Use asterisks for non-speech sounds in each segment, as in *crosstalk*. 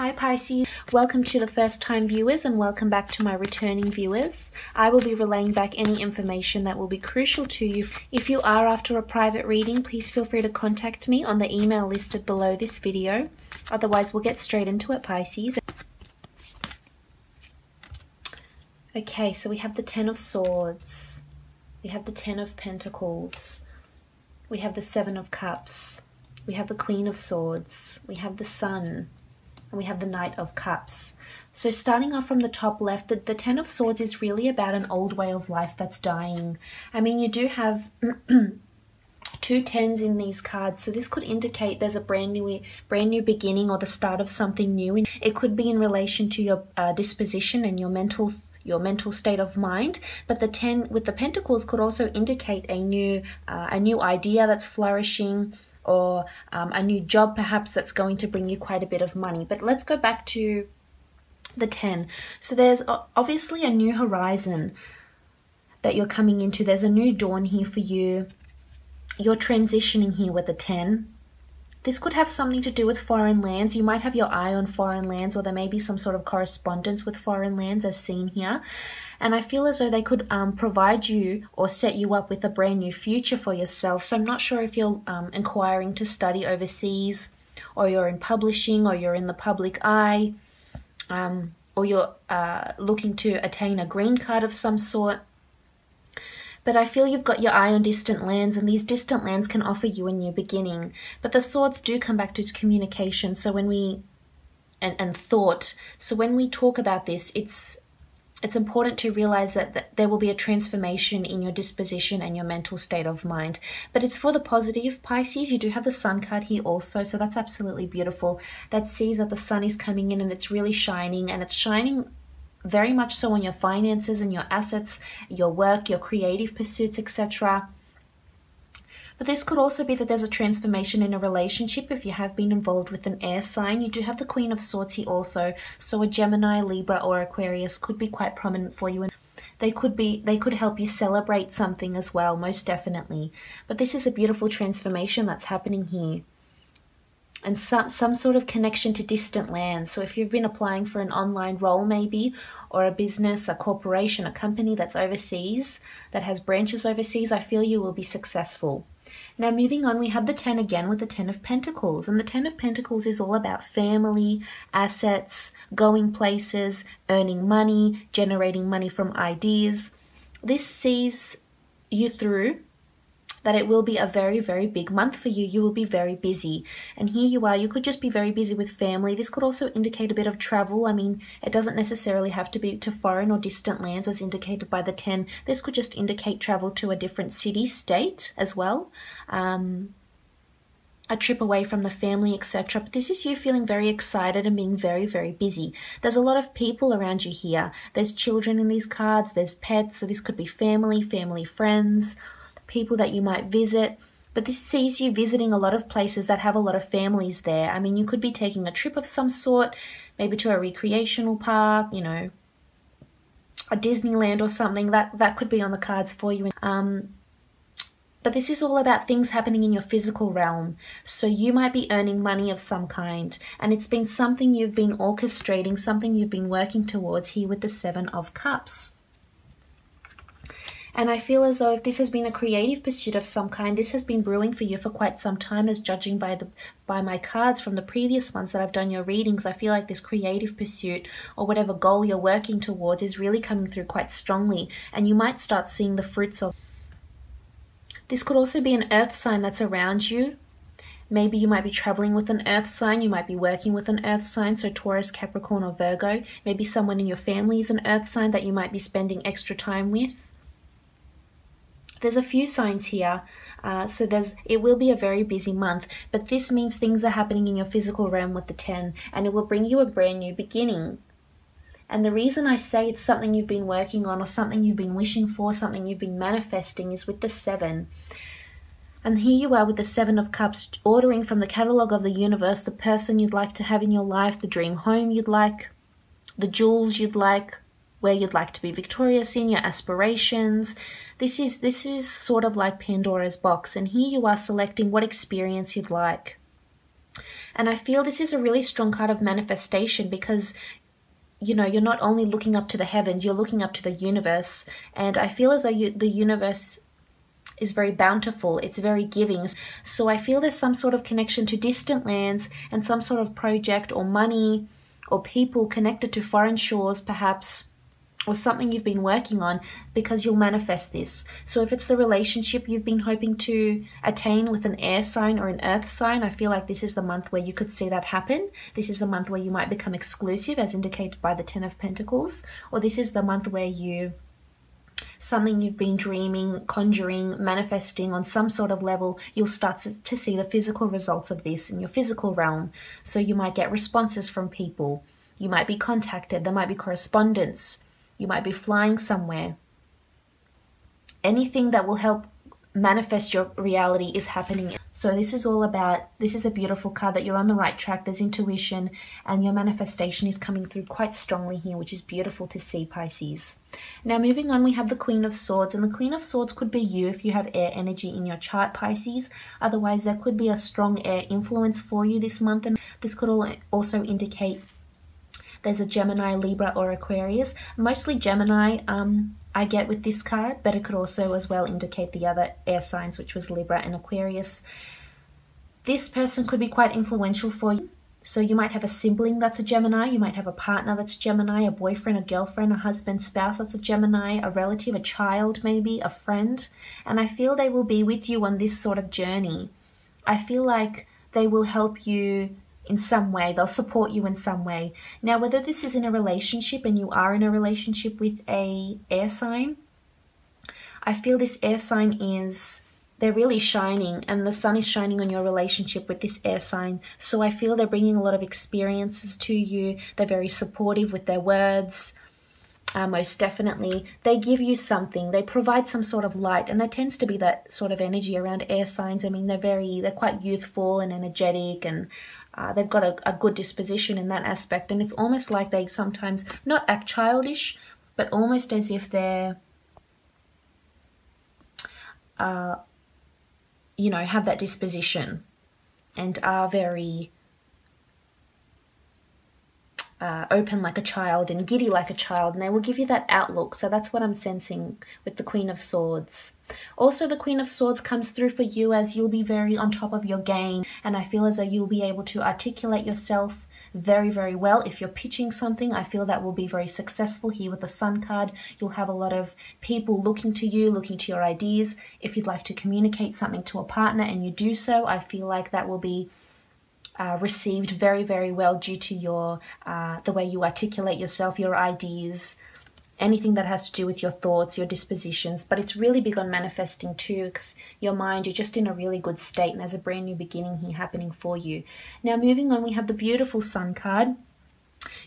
Hi Pisces, welcome to the first time viewers and welcome back to my returning viewers. I will be relaying back any information that will be crucial to you. If you are after a private reading, please feel free to contact me on the email listed below this video. Otherwise, we'll get straight into it, Pisces. Okay, so we have the Ten of Swords, we have the Ten of Pentacles, we have the Seven of Cups, we have the Queen of Swords, we have the Sun, and we have the Knight of Cups. So starting off from the top left, the, the Ten of Swords is really about an old way of life that's dying. I mean, you do have *clears throat* two tens in these cards, so this could indicate there's a brand new, brand new beginning or the start of something new. It could be in relation to your uh, disposition and your mental your mental state of mind but the 10 with the pentacles could also indicate a new uh, a new idea that's flourishing or um, a new job perhaps that's going to bring you quite a bit of money. But let's go back to the 10. So there's obviously a new horizon that you're coming into. There's a new dawn here for you. You're transitioning here with the 10. This could have something to do with foreign lands. You might have your eye on foreign lands, or there may be some sort of correspondence with foreign lands as seen here. And I feel as though they could um, provide you or set you up with a brand new future for yourself. So I'm not sure if you're um, inquiring to study overseas, or you're in publishing, or you're in the public eye, um, or you're uh, looking to attain a green card of some sort but I feel you've got your eye on distant lands, and these distant lands can offer you a new beginning. But the swords do come back to communication. So when we and, and thought. So when we talk about this, it's it's important to realize that, that there will be a transformation in your disposition and your mental state of mind. But it's for the positive, Pisces. You do have the sun card here also, so that's absolutely beautiful. That sees that the sun is coming in and it's really shining, and it's shining very much so on your finances and your assets, your work, your creative pursuits, etc. But this could also be that there's a transformation in a relationship if you have been involved with an air sign. You do have the Queen of Swords here also, so a Gemini, Libra, or Aquarius could be quite prominent for you. And they could be they could help you celebrate something as well, most definitely. But this is a beautiful transformation that's happening here and some, some sort of connection to distant lands. So if you've been applying for an online role maybe, or a business, a corporation, a company that's overseas, that has branches overseas, I feel you will be successful. Now moving on, we have the 10 again with the 10 of Pentacles. And the 10 of Pentacles is all about family, assets, going places, earning money, generating money from ideas. This sees you through that it will be a very, very big month for you. You will be very busy. And here you are, you could just be very busy with family. This could also indicate a bit of travel. I mean, it doesn't necessarily have to be to foreign or distant lands as indicated by the 10. This could just indicate travel to a different city, state as well. Um, a trip away from the family, etc. But this is you feeling very excited and being very, very busy. There's a lot of people around you here. There's children in these cards, there's pets, so this could be family, family, friends, people that you might visit. But this sees you visiting a lot of places that have a lot of families there. I mean, you could be taking a trip of some sort, maybe to a recreational park, you know, a Disneyland or something. That that could be on the cards for you. Um, but this is all about things happening in your physical realm. So you might be earning money of some kind, and it's been something you've been orchestrating, something you've been working towards here with the Seven of Cups. And I feel as though if this has been a creative pursuit of some kind, this has been brewing for you for quite some time, as judging by the by my cards from the previous months that I've done your readings. I feel like this creative pursuit or whatever goal you're working towards is really coming through quite strongly, and you might start seeing the fruits of. This could also be an earth sign that's around you. Maybe you might be traveling with an earth sign, you might be working with an earth sign, so Taurus, Capricorn, or Virgo. Maybe someone in your family is an earth sign that you might be spending extra time with there's a few signs here. Uh, so there's it will be a very busy month, but this means things are happening in your physical realm with the 10, and it will bring you a brand new beginning. And the reason I say it's something you've been working on, or something you've been wishing for, something you've been manifesting, is with the 7. And here you are with the Seven of Cups, ordering from the catalogue of the universe the person you'd like to have in your life, the dream home you'd like, the jewels you'd like, where you'd like to be. Victorious in, your aspirations, this is this is sort of like Pandora's box and here you are selecting what experience you'd like. And I feel this is a really strong card of manifestation because you know you're not only looking up to the heavens you're looking up to the universe. And i feel as though you, the universe is very bountiful. It's very giving. So i feel there's some sort of connection to distant lands and some sort of project or money or people connected to foreign shores perhaps or something you've been working on because you'll manifest this. So if it's the relationship you've been hoping to attain with an air sign or an earth sign, I feel like this is the month where you could see that happen. This is the month where you might become exclusive as indicated by the 10 of pentacles, or this is the month where you something you've been dreaming, conjuring, manifesting on some sort of level, you'll start to see the physical results of this in your physical realm. So you might get responses from people. You might be contacted. There might be correspondence you might be flying somewhere. Anything that will help manifest your reality is happening. So this is all about, this is a beautiful card that you're on the right track. There's intuition and your manifestation is coming through quite strongly here, which is beautiful to see, Pisces. Now moving on, we have the Queen of Swords and the Queen of Swords could be you if you have air energy in your chart, Pisces. Otherwise, there could be a strong air influence for you this month and this could all also indicate there's a Gemini, Libra, or Aquarius. Mostly Gemini um, I get with this card, but it could also as well indicate the other air signs, which was Libra and Aquarius. This person could be quite influential for you. So you might have a sibling that's a Gemini, you might have a partner that's Gemini, a boyfriend, a girlfriend, a husband, spouse that's a Gemini, a relative, a child maybe, a friend. And I feel they will be with you on this sort of journey. I feel like they will help you in some way. They'll support you in some way. Now, whether this is in a relationship and you are in a relationship with a air sign, I feel this air sign is they're really shining and the sun is shining on your relationship with this air sign. So I feel they're bringing a lot of experiences to you. They're very supportive with their words. Uh, most definitely. They give you something. They provide some sort of light, and there tends to be that sort of energy around air signs. I mean, they're very, they're quite youthful and energetic, and uh, they've got a, a good disposition in that aspect, and it's almost like they sometimes not act childish, but almost as if they're, uh, you know, have that disposition and are very uh, open like a child and giddy like a child, and they will give you that outlook. So that's what I'm sensing with the Queen of Swords. Also, the Queen of Swords comes through for you as you'll be very on top of your game, and I feel as though you'll be able to articulate yourself very, very well. If you're pitching something, I feel that will be very successful here with the Sun card. You'll have a lot of people looking to you, looking to your ideas. If you'd like to communicate something to a partner and you do so, I feel like that will be uh, received very, very well due to your uh, the way you articulate yourself, your ideas, anything that has to do with your thoughts, your dispositions. But it's really big on manifesting too, because your mind, you're just in a really good state, and there's a brand new beginning here happening for you. Now, moving on, we have the beautiful Sun card.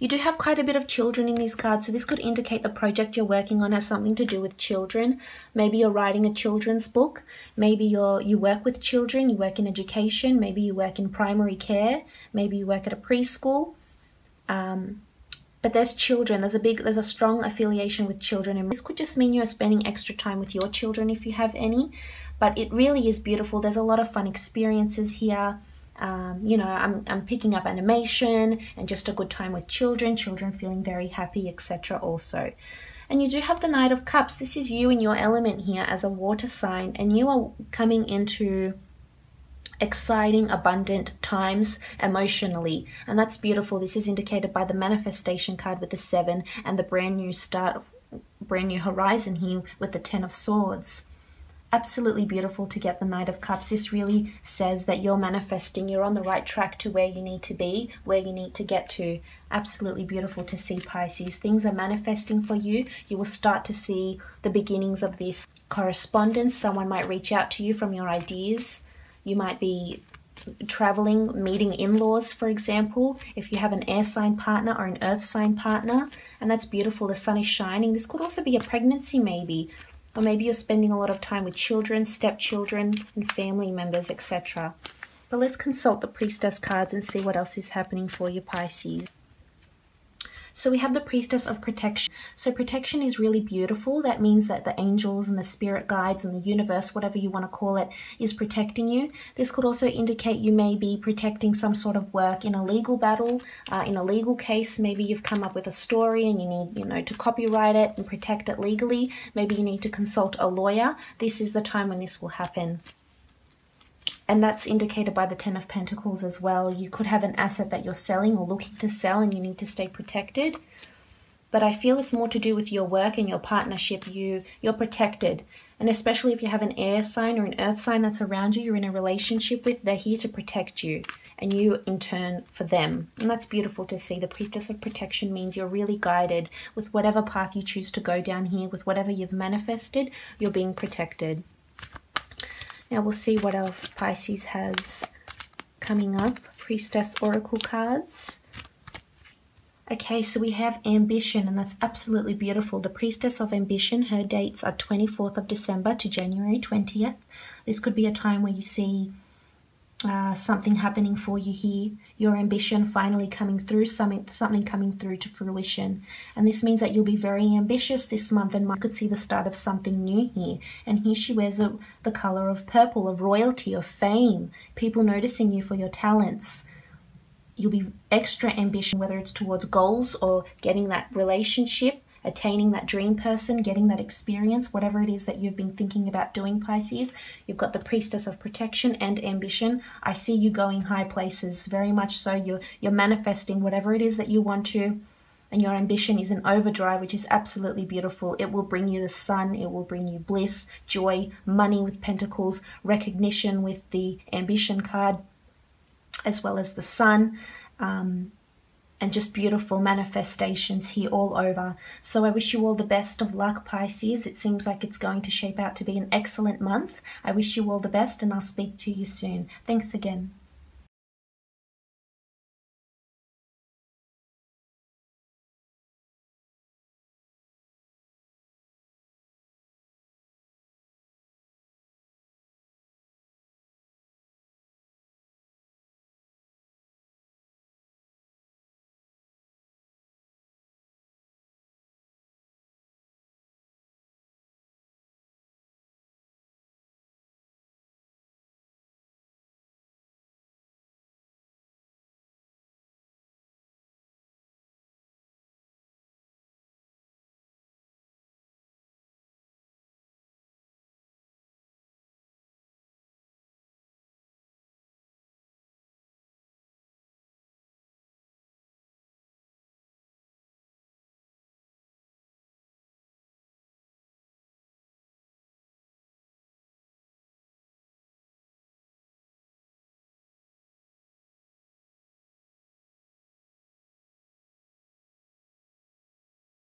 You do have quite a bit of children in these cards, so this could indicate the project you're working on has something to do with children. Maybe you're writing a children's book. Maybe you're you work with children, you work in education, maybe you work in primary care, maybe you work at a preschool. Um, but there's children, there's a big, there's a strong affiliation with children. And this could just mean you're spending extra time with your children if you have any. But it really is beautiful. There's a lot of fun experiences here. Um, you know, I'm, I'm picking up animation and just a good time with children, children feeling very happy, etc. also. And you do have the Knight of Cups. This is you in your element here as a water sign, and you are coming into exciting, abundant times emotionally. And that's beautiful. This is indicated by the manifestation card with the seven and the brand new start, brand new horizon here with the Ten of Swords absolutely beautiful to get the Knight of Cups. This really says that you're manifesting, you're on the right track to where you need to be, where you need to get to. Absolutely beautiful to see, Pisces. Things are manifesting for you. You will start to see the beginnings of this correspondence. Someone might reach out to you from your ideas. You might be traveling, meeting in laws, for example, if you have an air sign partner or an earth sign partner, and that's beautiful. The sun is shining. This could also be a pregnancy, maybe, or maybe you're spending a lot of time with children, stepchildren, and family members, etc. But let's consult the priestess cards and see what else is happening for you, Pisces. So we have the priestess of protection. So protection is really beautiful. That means that the angels and the spirit guides and the universe, whatever you want to call it, is protecting you. This could also indicate you may be protecting some sort of work in a legal battle, uh, in a legal case. Maybe you've come up with a story and you need, you know, to copyright it and protect it legally. Maybe you need to consult a lawyer. This is the time when this will happen and that's indicated by the Ten of Pentacles as well. You could have an asset that you're selling or looking to sell and you need to stay protected. But I feel it's more to do with your work and your partnership. You, you're protected. And especially if you have an air sign or an earth sign that's around you, you're in a relationship with, they're here to protect you. And you, in turn, for them. And that's beautiful to see. The Priestess of Protection means you're really guided with whatever path you choose to go down here, with whatever you've manifested, you're being protected. Now we'll see what else Pisces has coming up. Priestess Oracle cards. Okay, so we have ambition, and that's absolutely beautiful. The Priestess of Ambition, her dates are 24th of December to January 20th. This could be a time where you see uh, something happening for you here, your ambition finally coming through, something, something coming through to fruition. And this means that you'll be very ambitious this month and could see the start of something new here. And here she wears the, the color of purple, of royalty, of fame, people noticing you for your talents. You'll be extra ambitious, whether it's towards goals or getting that relationship attaining that dream person, getting that experience, whatever it is that you've been thinking about doing, Pisces. You've got the priestess of protection and ambition. I see you going high places, very much so. You're, you're manifesting whatever it is that you want to and your ambition is in overdrive, which is absolutely beautiful. It will bring you the sun, it will bring you bliss, joy, money with pentacles, recognition with the ambition card, as well as the sun. Um, and just beautiful manifestations here all over. So I wish you all the best of luck, Pisces. It seems like it's going to shape out to be an excellent month. I wish you all the best and I'll speak to you soon. Thanks again.